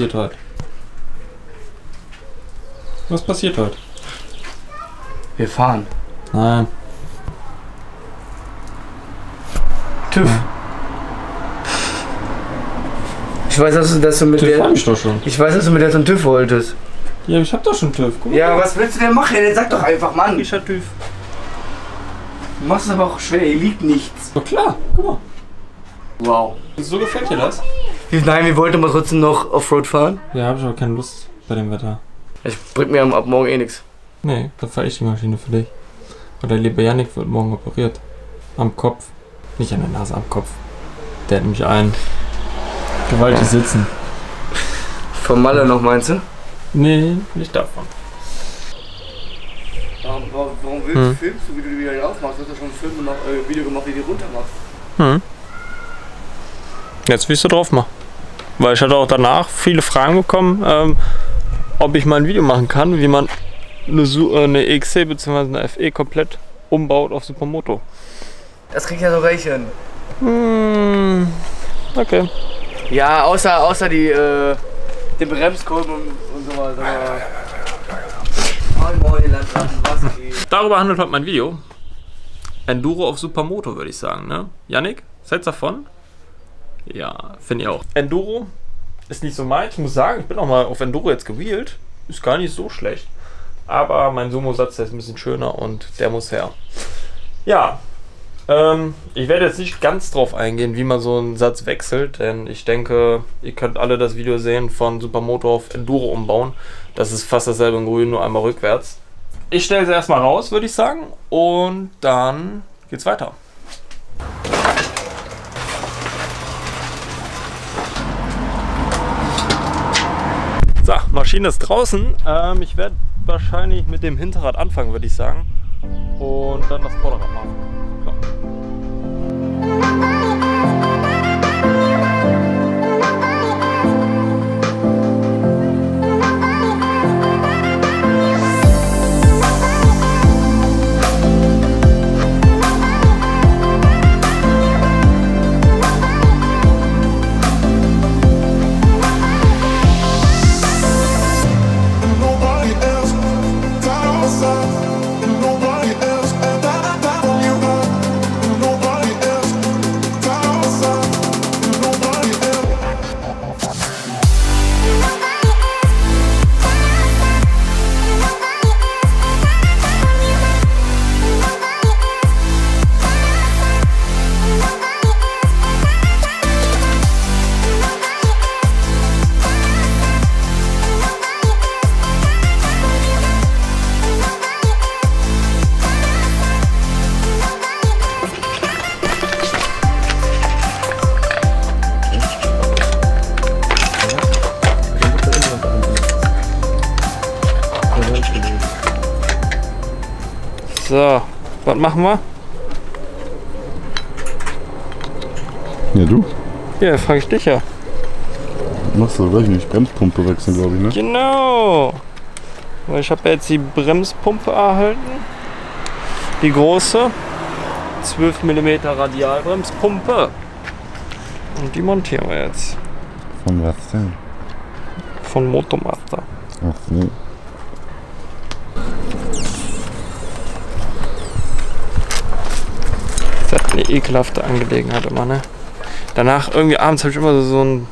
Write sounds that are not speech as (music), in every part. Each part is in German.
passiert heute? Was passiert heute? Wir fahren. Nein. TÜV. Ich weiß, dass du, dass du mit TÜV der. ich doch schon. Ich weiß, dass du mit der zum TÜV wolltest. Ja, ich hab doch schon TÜV. Guck mal. Ja, was willst du denn machen? Jetzt sag doch einfach, Mann. Ich hab TÜV. Du machst es aber auch schwer, hier liegt nichts. Doch klar, guck mal. Wow. So gefällt dir das? (laughs) Nein, wir wollten aber trotzdem noch Offroad fahren. Ja, hab ich aber keine Lust bei dem Wetter. Es bringt mir ab morgen eh nichts. Nee, dann fahr ich die Maschine für dich. Und der liebe Yannick wird morgen operiert. Am Kopf. Nicht an der Nase, am Kopf. Der hat nämlich ein gewaltig sitzen. (laughs) Von Malle noch, meinst du? Nee, nicht davon. Warum, warum, willst, Hm. filmst du, wie du die wieder aufmachst? Du hast ja schon ein Film äh, Video gemacht, wie du die runter machst. Hm. Jetzt will ich so drauf machen. Weil ich hatte auch danach viele Fragen bekommen, ähm, ob ich mal ein Video machen kann, wie man eine, äh, eine EXC bzw. eine FE komplett umbaut auf Supermoto. Das krieg ich ja sogar ich hin. Hm, okay. Ja, außer, außer die, äh, den Bremskolben und, und sowas. Aber Moin Moin, ihr Landschaften, was geht? Darüber handelt heute mein Video. Enduro auf Supermoto, würde ich sagen, ne? Yannick, setzt davon? Ja, finde ich auch. Enduro ist nicht so mein. Ich muss sagen, ich bin auch mal auf Enduro jetzt gewheelt. Ist gar nicht so schlecht. Aber mein Sumo-Satz, ist ein bisschen schöner und der muss her. Ja, ähm, ich werde jetzt nicht ganz drauf eingehen, wie man so einen Satz wechselt, denn ich denke, ihr könnt alle das Video sehen von Supermoto auf Enduro umbauen. Das ist fast dasselbe in Grün, nur einmal rückwärts. Ich stelle sie erstmal raus, würde ich sagen. Und dann geht's weiter. So, Maschine ist draußen. Ähm, ich werde wahrscheinlich mit dem Hinterrad anfangen, würde ich sagen. Und dann das Vorderrad machen. So, was machen wir? Ja, du? Ja, frage ich dich ja. Machst du gleich nicht. Bremspumpe wechseln, glaube ich, ne? Genau. Weil ich habe jetzt die Bremspumpe erhalten. Die große. 12 mm Radialbremspumpe. Und die montieren wir jetzt. Von was denn? Von Motomaster. Ach nee. Das ist eine ekelhafte Angelegenheit immer, ne? Danach, irgendwie abends habe ich immer so, so, ein,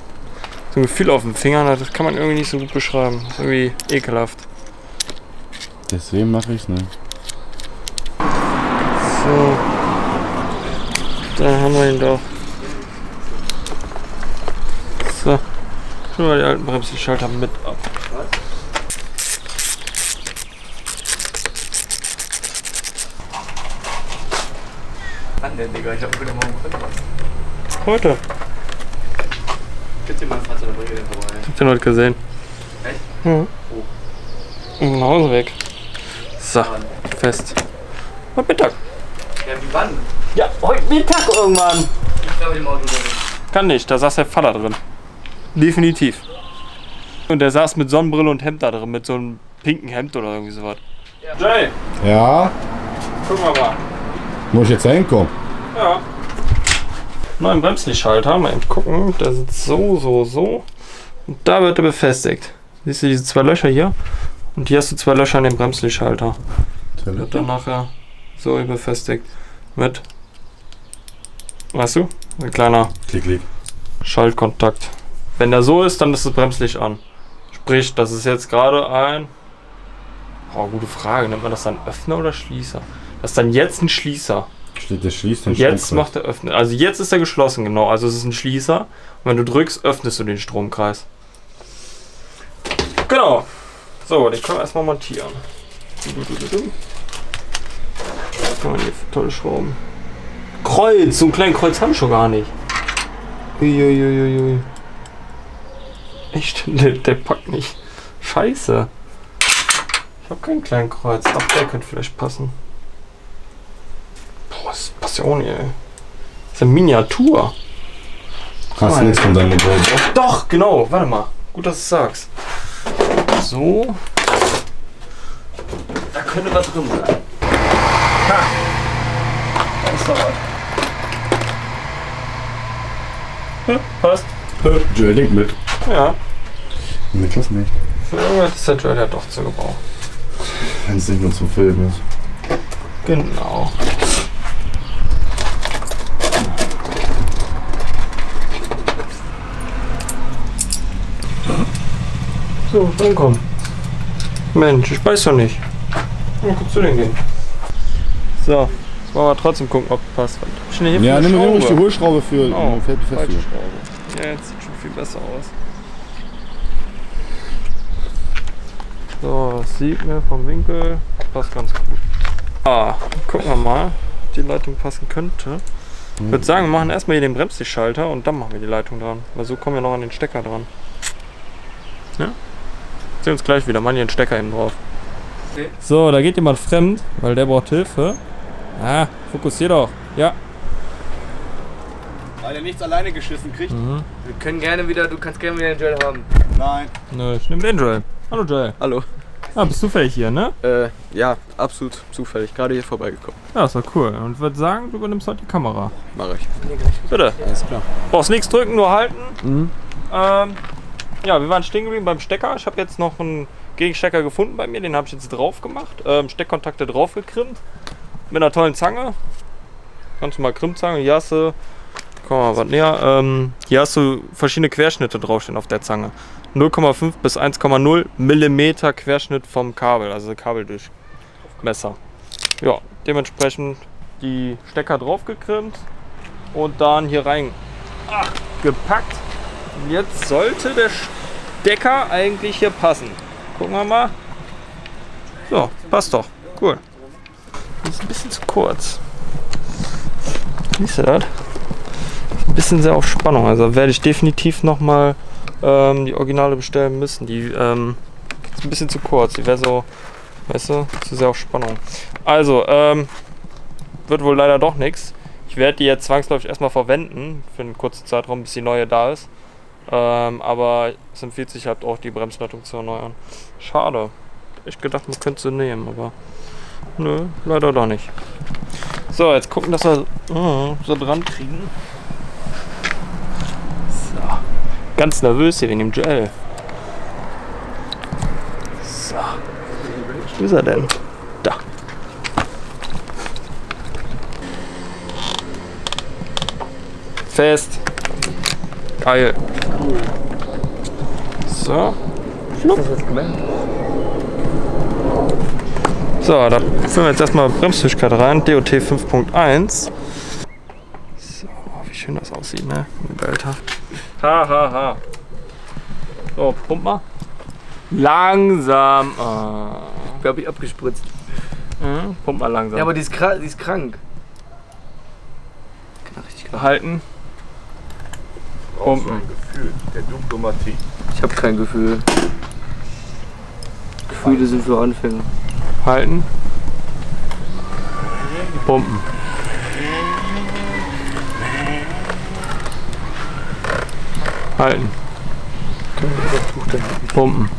so ein Gefühl auf den Fingern, das kann man irgendwie nicht so gut beschreiben. Das ist irgendwie ekelhaft. Deswegen mache ich's, ne? So. Da haben wir ihn doch. So. Tun wir die alten Bremsenschalter mit ab. Wann denn, Digga? Ich hab heute Morgen Podcast. Heute. Gib dir mal ein Fahrzeug, dann bring ich den vorbei. Ich hab den heute gesehen. Echt? Mhm. Wo? Im Hause weg. So, fest. Heute Mittag. Ja, wie wann? Ja, heute Mittag irgendwann. Ich glaube, im Auto drin. Kann nicht, da saß der Faller drin. Definitiv. Und der saß mit Sonnenbrille und Hemd da drin, mit so einem pinken Hemd oder irgendwie sowas. Jay, Ja? guck mal mal. Muss ich jetzt da hinkommen? Ja. Neuen Bremslichtschalter, mal eben gucken. Der sitzt so, so, so. Und da wird er befestigt. Siehst du diese zwei Löcher hier? Und hier hast du zwei Löcher an dem Bremslichtschalter. Wird dann nachher so befestigt. Mit, weißt du, ein kleiner Klick, klick. Schaltkontakt. Wenn der so ist, dann ist das Bremslicht an. Sprich, das ist jetzt gerade ein. Oh, gute Frage. Nennt man das dann Öffner oder Schließer? Das ist dann jetzt ein Schließer. Steht der schließt den Jetzt Stromkreis. macht er Öffner. Also jetzt ist er geschlossen, genau. Also es ist ein Schließer. Und wenn du drückst, öffnest du den Stromkreis. Genau. So, den können wir erstmal montieren. Was kann man hier für tolle Schrauben? Kreuz! So ein kleines Kreuz haben wir schon gar nicht. Uiuiuiui. Echt? (laughs) Der, der packt nicht. Scheiße. Ich habe keinen kleinen Kreuz. Ach, der könnte vielleicht passen. Nicht, ey. Das ist eine Miniatur. Hast du nichts von deinem Modell drauf? Doch, genau. Warte mal. Gut, dass du es sagst. So. Da könnte was drin sein. Ha! Da ist doch was. Ja, passt. Joel denkt mit. Ja. Niklas nicht. Für irgendwas ist der Joel ja doch zu gebrauchen. Wenn es nicht nur zum Filmen ist. Genau. So, dann komm. Mensch, ich weiß doch nicht. Wo kannst du denn gehen? So, jetzt wollen wir trotzdem gucken, ob passt. Ich Ja, nimm mir ruhig die Schraube? Hohlschraube für Oh, fällt fest. Schraube. Ja, jetzt sieht schon viel besser aus. So, das sieht mir vom Winkel passt ganz gut. Ah, gucken wir mal, ob die Leitung passen könnte. Ich würde sagen, wir machen erstmal hier den Bremslichtschalter und dann machen wir die Leitung dran. Weil so kommen wir noch an den Stecker dran. Ja? Sehen uns gleich wieder, machen hier den Stecker eben drauf. Okay. So, da geht jemand fremd, weil der braucht Hilfe. Ah, fokussier doch. Ja. Weil er nichts alleine geschissen kriegt. Mhm. Wir können gerne wieder, du kannst gerne wieder den Joel haben. Nein. Nö, ich nehme den Joel. Hallo Joel. Hallo. Ah, bist zufällig hier, ne? Äh, ja, absolut zufällig. Gerade hier vorbeigekommen. Ja, ist doch cool. Und würde sagen, du übernimmst heute die Kamera. Mache ich. Bitte. Alles klar. Brauchst nichts drücken, nur halten. Mhm. Ähm, ja, wir waren stehen geblieben beim Stecker. Ich habe jetzt noch einen Gegenstecker gefunden bei mir. Den habe ich jetzt drauf gemacht. Ähm, Steckkontakte drauf gekrimmt. Mit einer tollen Zange. Ganz normal Krimmzange. Hier hast du, komm mal was näher. Ähm, hier hast du verschiedene Querschnitte draufstehen auf der Zange. 0,5 bis 1,0 Millimeter Querschnitt vom Kabel, also Kabeldurchmesser. Ja, dementsprechend die Stecker drauf gekrimmt und dann hier rein ah, gepackt. Jetzt sollte der Stecker eigentlich hier passen. Gucken wir mal. So, passt doch. Cool. Das ist ein bisschen zu kurz. Siehst du das? Ein bisschen sehr auf Spannung. Also werde ich definitiv nochmal ähm, die Originale bestellen müssen. Die ähm, ist ein bisschen zu kurz. Die wäre so, weißt du, zu sehr auf Spannung. Also, ähm, wird wohl leider doch nichts. Ich werde die jetzt zwangsläufig erstmal verwenden für einen kurzen Zeitraum, bis die neue da ist. Ähm, aber es empfiehlt sich halt auch, die Bremsleitung zu erneuern. Schade. Ich gedacht, man könnte sie nehmen, aber nö, leider doch nicht. So, jetzt gucken, dass wir äh, so dran kriegen. So. Ganz nervös hier wegen dem Gel. So. Wo ist er denn? Da. Fest. Geil. So. Schluck. So, da führen wir jetzt erstmal Bremsfähigkeit rein. DOT 5.1. So, wie schön das aussieht, ne? Alter. Ha, ha, ha. So, pump mal. Langsam. Ah. Ich glaube, ich abgespritzt. Mhm, pump mal langsam. Ja, aber die ist, krank, die ist krank. Kann richtig krank. halten. Pumpen. Gefühl der Diplomatie. Ich habe kein Gefühl. Gefühle sind für Anfänger. Halten. Pumpen. Halten. Pumpen.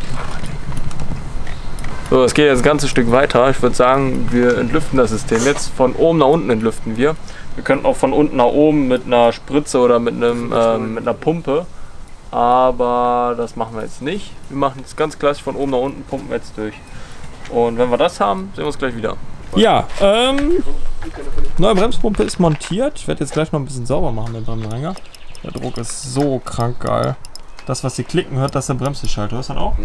So, es geht jetzt ein ganzes Stück weiter. Ich würde sagen, wir entlüften das System. Jetzt von oben nach unten entlüften wir. Wir könnten auch von unten nach oben mit einer Spritze oder mit, einem, ähm, mit einer Pumpe Aber das machen wir jetzt nicht. Wir machen es ganz klassisch von oben nach unten, pumpen wir jetzt durch. Und wenn wir das haben, sehen wir uns gleich wieder. Ja, ähm, neue Bremspumpe ist montiert. Ich werde jetzt gleich noch ein bisschen sauber machen, den Bremsenhänger. Der Druck ist so krank geil. Das, was ihr klicken hört, das ist der Bremslichtschalter. Hörst du das auch?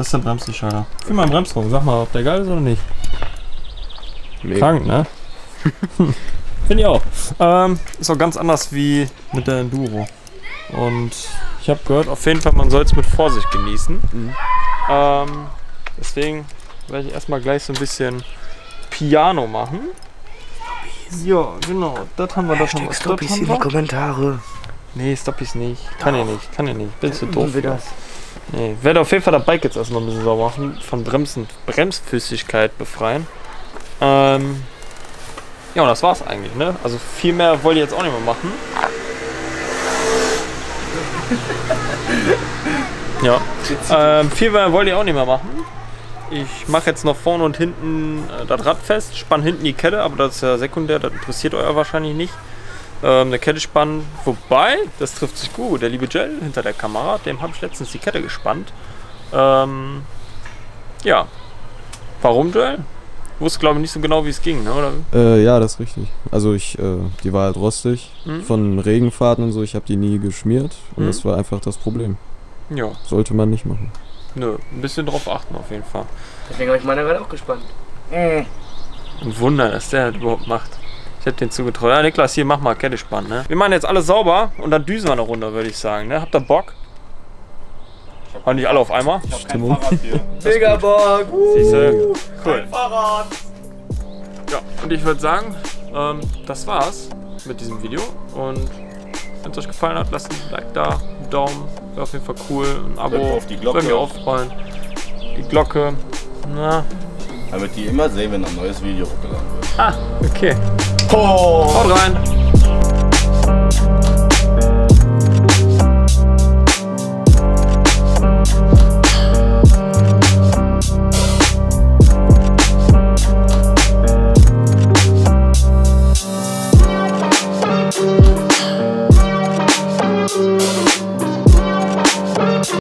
Das ist der Bremslichtschalter. Fühl mal einen Bremsdruck. Sag mal, ob der geil ist oder nicht. Krank, ne? (laughs) Finde ich auch. Ähm, ist auch ganz anders wie mit der Enduro. Und ich habe gehört, auf jeden Fall, man soll es mit Vorsicht genießen. Ähm, deswegen werde ich erstmal gleich so ein bisschen Piano machen. Ja, genau. Das haben wir, das haben wir. Das haben wir. Kommentare. Nee, Stoppies nicht. Kann ich nicht, kann ich nicht. Bin zu doof. Wir das. Nee, werde auf jeden Fall das Bike jetzt erstmal ein bisschen sauber machen. Von Bremsen, Bremsflüssigkeit befreien. Ähm, ja, und das war's eigentlich, ne? Also viel mehr wollte ich jetzt auch nicht mehr machen. (laughs) Ja. Ähm, viel mehr wollte ich auch nicht mehr machen. Ich mache jetzt noch vorne und hinten äh, das Rad fest, spann hinten die Kette, aber das ist ja sekundär, das interessiert euch wahrscheinlich nicht. Ähm, eine Kette spannen, wobei, das trifft sich gut. Der liebe Gel hinter der Kamera, dem habe ich letztens die Kette gespannt. Ähm, ja. Warum, Joel? Du wusstest, glaube ich, nicht so genau, wie es ging, ne? oder? Äh, ja, das ist richtig. Also ich, äh, die war halt rostig Mhm. von Regenfahrten und so. Ich habe die nie geschmiert und Mhm. das war einfach das Problem. Ja, Sollte man nicht machen. nö, ein bisschen drauf achten auf jeden Fall. Deswegen habe ich meine gerade auch gespannt. Ein Wunder, dass der das überhaupt macht. Ich hätte den zugetraut. Ja, Niklas, hier, mach mal Kette spannen, ne? Wir machen jetzt alles sauber und dann düsen wir eine Runde, würde ich sagen, ne? Habt ihr Bock? Aber nicht alle auf einmal? Stimmung. (laughs) Mega Bock! Siehste? Cool. Ja, und ich würde sagen, ähm, das war's mit diesem Video. Und wenn es euch gefallen hat, lasst ein Like da, einen Daumen, wäre auf jeden Fall cool. Ein Abo, Drückt auf die Glocke. würde mich auch freuen. Die Glocke, na, Damit die immer sehen, wenn ein neues Video hochgeladen wird. ah, okay. Haut rein!